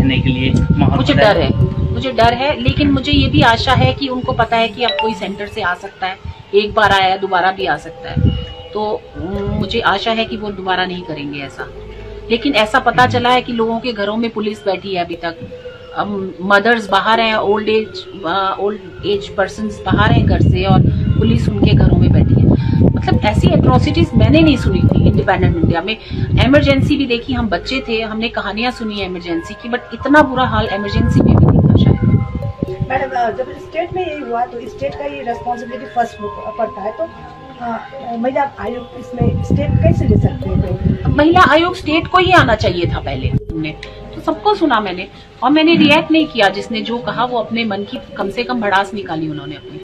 करने के लिए मुझे डर है मुझे डर है लेकिन मुझे ये भी आशा है कि उनको पता है कि अब कोई सेंटर से आ सकता है एक बार आया दोबारा भी आ सकता है। तो मुझे आशा है कि वो दोबारा नहीं करेंगे ऐसा। लेकिन ऐसा पता चला है कि लोगों के घरों में पुलिस बैठी है अभी तक। अब मदर्स बाहर हैं old age old age person बाहर हैं घर से और पुलिस उनके घरों ऐसी एट्रोसिटीज मैंने नहीं सुनी थी इंडिपेंडेंट इंडिया में। इमरजेंसी भी देखी हम बच्चे थे हमने कहानियाँ सुनी है इमरजेंसी की बट इतना बुरा हाल इमरजेंसी में भी नहीं था शायद। मैडम जब स्टेट में ये हुआ तो स्टेट का ये रेस्पॉन्सिबिलिटी फ़र्स्ट पड़ता है तो महिला आयोग इसमें स्टेट कैसे ले सकते हैं महिला आयोग स्टेट को ही आना चाहिए था पहले हमने। तो सबको सुना मैंने और मैंने रिएक्ट नहीं किया जिसने जो कहा वो अपने मन की कम से कम भड़ास निकाली उन्होंने अपनी।